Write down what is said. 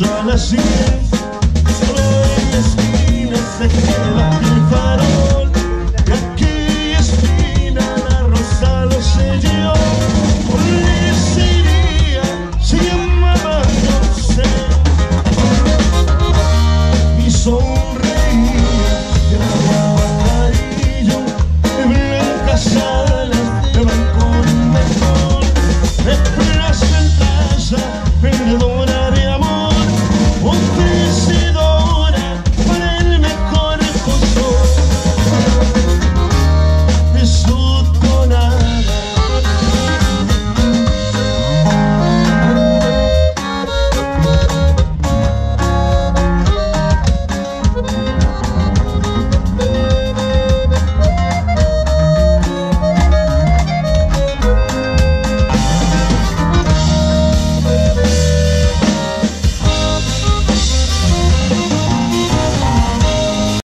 noche a las Solo en la esquina se queda la piel.